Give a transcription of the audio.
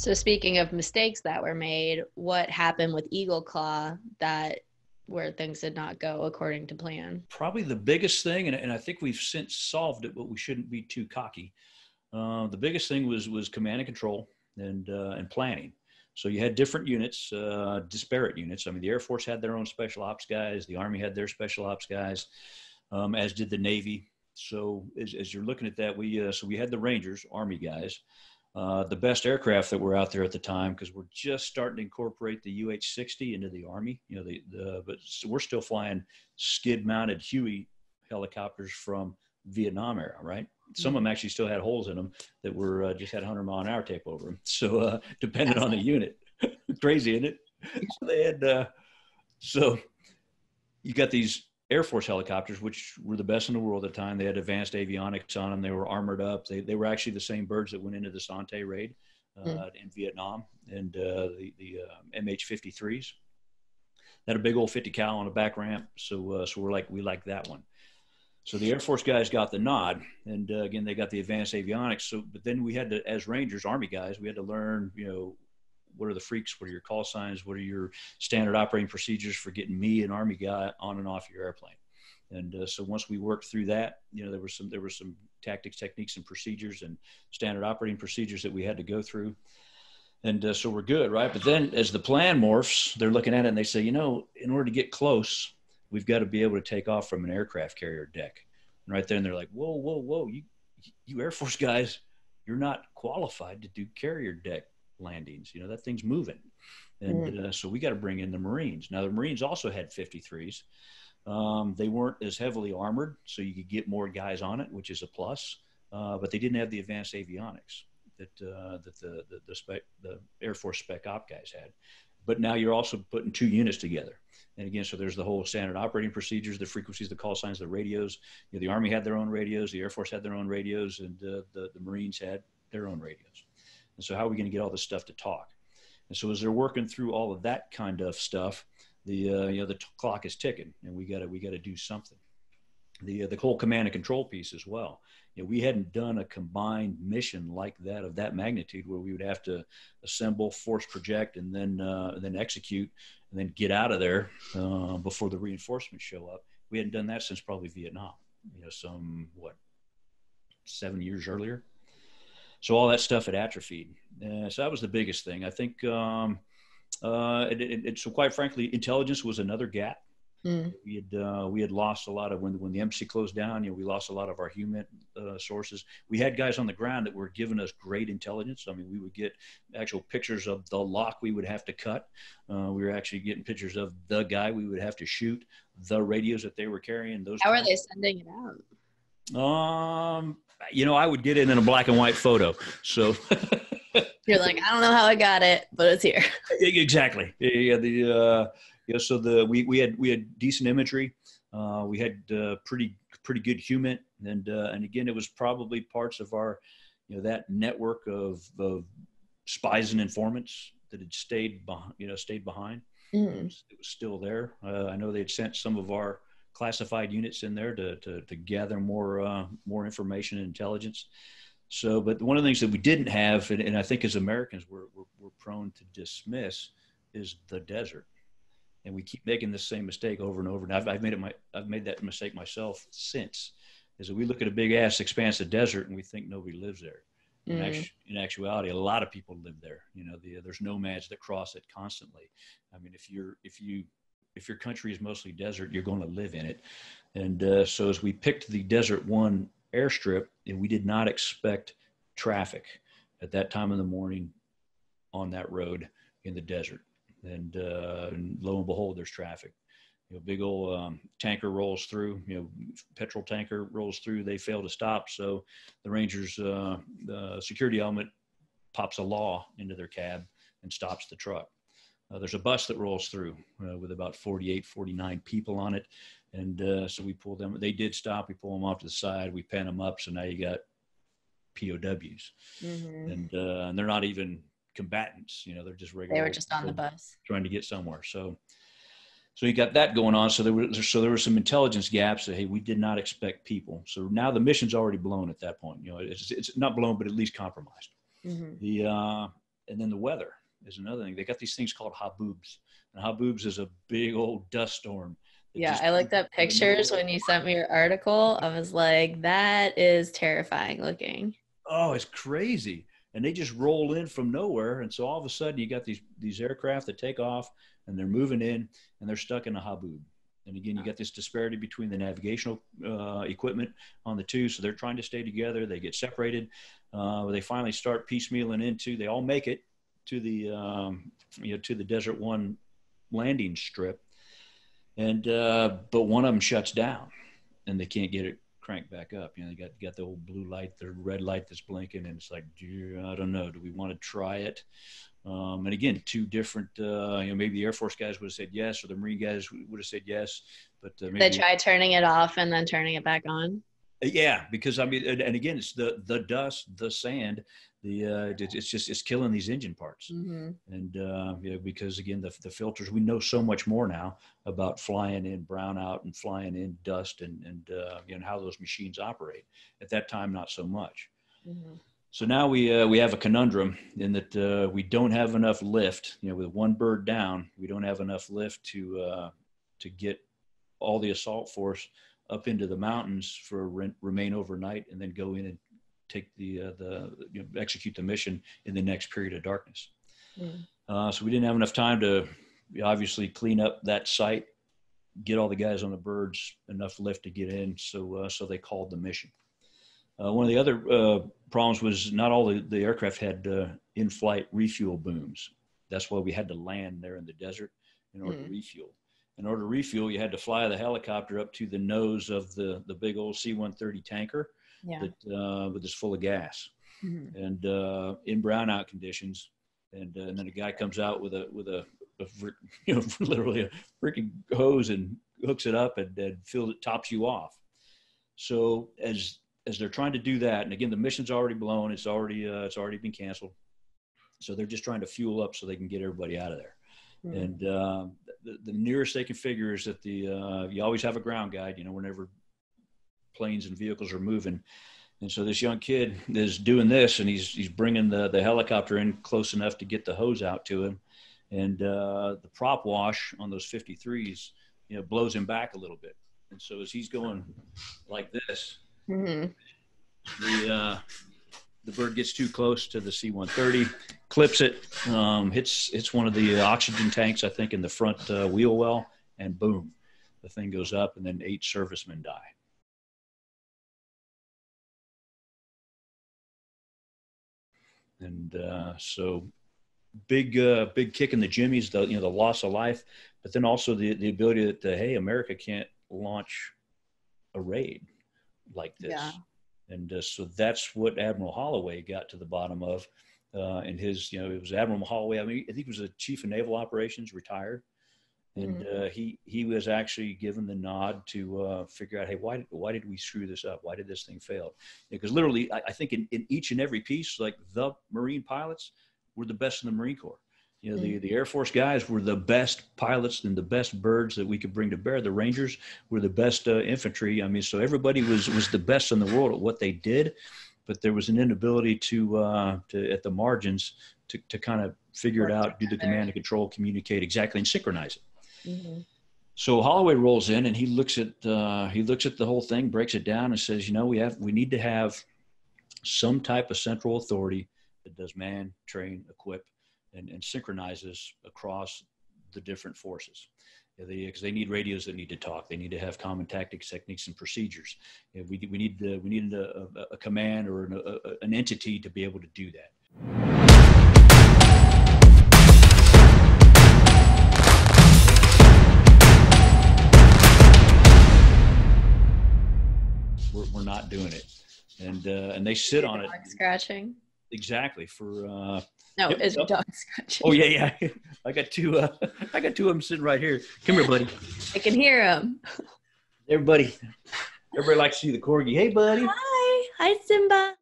So speaking of mistakes that were made, what happened with Eagle Claw that where things did not go according to plan? Probably the biggest thing, and, and I think we've since solved it, but we shouldn't be too cocky. Uh, the biggest thing was was command and control and uh, and planning. So you had different units, uh, disparate units. I mean, the Air Force had their own special ops guys, the Army had their special ops guys, um, as did the Navy. So as, as you're looking at that, we uh, so we had the Rangers, Army guys, uh, the best aircraft that were out there at the time because we're just starting to incorporate the UH-60 into the Army. You know, the, the but we're still flying skid-mounted Huey helicopters from Vietnam era, right? Some of them actually still had holes in them that were uh, just had 100 mile an hour tape over them. So uh, depending on the unit, crazy, isn't it? so they had uh, so you got these Air Force helicopters, which were the best in the world at the time. They had advanced avionics on them. They were armored up. They, they were actually the same birds that went into the Son Tay raid uh, mm. in Vietnam and uh, the, the uh, MH-53s. Had a big old 50 cal on a back ramp. So, uh, so we're like, we like that one. So the Air Force guys got the nod, and uh, again they got the advanced avionics. So, but then we had to, as Rangers, Army guys, we had to learn, you know, what are the freaks? What are your call signs? What are your standard operating procedures for getting me, an Army guy, on and off your airplane? And uh, so once we worked through that, you know, there were some there were some tactics, techniques, and procedures and standard operating procedures that we had to go through. And uh, so we're good, right? But then as the plan morphs, they're looking at it and they say, you know, in order to get close, we've got to be able to take off from an aircraft carrier deck. And right then they're like, whoa, whoa, whoa, you, you Air Force guys, you're not qualified to do carrier deck landings. You know, that thing's moving. And mm. uh, so we got to bring in the Marines. Now, the Marines also had 53s. Um, they weren't as heavily armored, so you could get more guys on it, which is a plus. Uh, but they didn't have the advanced avionics that uh, that the the, the, spec, the Air Force Spec Op guys had. But now you're also putting two units together. And again, so there's the whole standard operating procedures, the frequencies, the call signs, the radios. You know, the Army had their own radios, the Air Force had their own radios, and uh, the, the Marines had their own radios. And so, how are we going to get all this stuff to talk? And so, as they're working through all of that kind of stuff, the uh, you know the t- clock is ticking, and we got to we got to do something. The uh, the whole command and control piece as well. You know, we hadn't done a combined mission like that of that magnitude, where we would have to assemble, force project, and then uh, then execute, and then get out of there uh, before the reinforcements show up. We hadn't done that since probably Vietnam. You know, some what seven years earlier so all that stuff had atrophied. Uh, so that was the biggest thing. I think. Um, uh, it, it, it, so quite frankly, intelligence was another gap. Mm. We had uh, we had lost a lot of when when the embassy closed down. You know, we lost a lot of our human uh, sources. We had guys on the ground that were giving us great intelligence. I mean, we would get actual pictures of the lock we would have to cut. Uh, we were actually getting pictures of the guy we would have to shoot, the radios that they were carrying. Those. How are they sending it out? Um, you know, I would get it in a black and white photo. So you're like, I don't know how I got it, but it's here. exactly. Yeah. The uh, yeah. So the we we had we had decent imagery. Uh, we had uh, pretty pretty good human, and uh, and again, it was probably parts of our, you know, that network of of spies and informants that had stayed behind, you know, stayed behind. Mm. It, was, it, was, still there. Uh, I know they had sent some of our classified units in there to, to, to gather more, uh, more information and intelligence. So, but one of the things that we didn't have, and, and I think as Americans we're, we're, we're, prone to dismiss, is the desert. And we keep making the same mistake over and over. And I've, I've made it my, I've made that mistake myself since, is that we look at a big ass expanse of desert and we think nobody lives there. In, mm. actu- in, actuality, a lot of people live there. You know, the, there's nomads that cross it constantly. I mean, if you're if you if your country is mostly desert, you're going to live in it. And uh, so as we picked the Desert One airstrip, and we did not expect traffic at that time of the morning on that road in the desert. And, uh, and lo and behold, there's traffic. You know, big old um, tanker rolls through. You know, petrol tanker rolls through. They fail to stop, so the Rangers, uh, the security element, pops a law into their cab and stops the truck. Uh, there's a bus that rolls through uh, with about 48, 49 people on it. And uh, so we pull them, they did stop. We pull them off to the side. We pen them up. So now you got POWs. Mm-hmm. And, uh, and they're not even combatants, you know, they're just regular. They were just on the bus. Trying to get somewhere. So, so you got that going on. So there was, so there were some intelligence gaps that, hey, we did not expect people. So now the mission's already blown at that point. You know, it's, it's not blown, but at least compromised. Mm-hmm. The, uh, and then the weather is another thing. They got these things called haboobs, and haboobs is a big old dust storm. Yeah, I looked up pictures when you sent me your article. I was like, that is terrifying looking. Oh, it's crazy. And they just roll in from nowhere. And so all of a sudden you got these these aircraft that take off and they're moving in and they're stuck in a haboob. And again, you got this disparity between the navigational uh, equipment on the two. So they're trying to stay together. They get separated. Uh, they finally start piecemealing into. They all make it to the um, you know to the Desert One landing strip, and uh, but one of them shuts down, and they can't get it cranked back up. You know, they got got the old blue light, the red light that's blinking, and it's like, I don't know. Do we want to try it? Um, and again, two different. Uh, you know, maybe the Air Force guys would have said yes, or the Marine guys would have said yes. But uh, maybe, they tried turning it off and then turning it back on. Yeah, because I mean, and, and again, it's the the dust, the sand, the uh, it's just it's killing these engine parts, mm-hmm. and uh, you know, because again, the the filters. We know so much more now about flying in brownout and flying in dust, and and uh, you know how those machines operate. At that time, not so much. Mm-hmm. So now we uh, we have a conundrum in that uh, we don't have enough lift. You know, with one bird down, we don't have enough lift to uh, to get all the assault force up into the mountains for re- remain overnight and then go in and take the uh, the you know, execute the mission in the next period of darkness. Mm. Uh, so we didn't have enough time to obviously clean up that site, get all the guys on the birds enough lift to get in. So uh, so they called the mission. Uh, one of the other uh, problems was not all the, the aircraft had uh, in-flight refuel booms. That's why we had to land there in the desert in order mm. to refuel. In order to refuel, you had to fly the helicopter up to the nose of the, the big old C-130 tanker yeah. that uh, was full of gas, mm-hmm. and uh, in brownout conditions. And, uh, and then a guy comes out with a with a, a you know literally a freaking hose and hooks it up and, and fills it tops you off. So as as they're trying to do that, and again, the mission's already blown. It's already uh, it's already been canceled. So they're just trying to fuel up so they can get everybody out of there. Mm-hmm. And uh, the, the, nearest they can figure is that the uh, you always have a ground guide. You know, whenever planes and vehicles are moving. And so this young kid is doing this, and he's he's bringing the the helicopter in close enough to get the hose out to him, and uh, the prop wash on those 53s, you know, blows him back a little bit. And so as he's going like this, Mm-hmm. The uh, the bird gets too close to the C-130, clips it, um, hits hits one of the oxygen tanks, I think, in the front uh, wheel well, and boom, the thing goes up, and then eight servicemen die. And uh, so, big uh, big kick in the jimmies, the you know the loss of life, but then also the the ability that uh, hey, America can't launch a raid like this. Yeah. And uh, so that's what Admiral Holloway got to the bottom of. Uh, and his, you know, it was Admiral Holloway. I mean, I think he was a chief of naval operations, retired, and mm-hmm. uh, he he was actually given the nod to uh, figure out, hey, why why did we screw this up? Why did this thing fail? Because literally, I, I think in, in each and every piece, like the Marine pilots were the best in the Marine Corps. You know, the, mm. the Air Force guys were the best pilots and the best birds that we could bring to bear. The Rangers were the best uh, infantry. I mean, so everybody was was the best in the world at what they did, but there was an inability to uh, to at the margins to to kind of figure it out, do the command and control, communicate exactly, and synchronize it. Mm-hmm. So Holloway rolls in and he looks at uh, he looks at the whole thing, breaks it down, and says, you know, we have we need to have some type of central authority that does man, train, equip and, and synchronizes across the different forces because they, they, need radios that need to talk. They need to have common tactics, techniques, and procedures. we, we need we need a, a, a command or an, a, an, entity to be able to do that. We're, we're not doing it, and uh, and they sit on it. Scratching. Exactly for uh, no, yep, it's yep. dog scratching. Oh yeah, yeah. I got two. Uh, I got two of them sitting right here. Come here, buddy. I can hear them. Everybody, everybody likes to see the corgi. Hey, buddy. Hi, hi, Simba.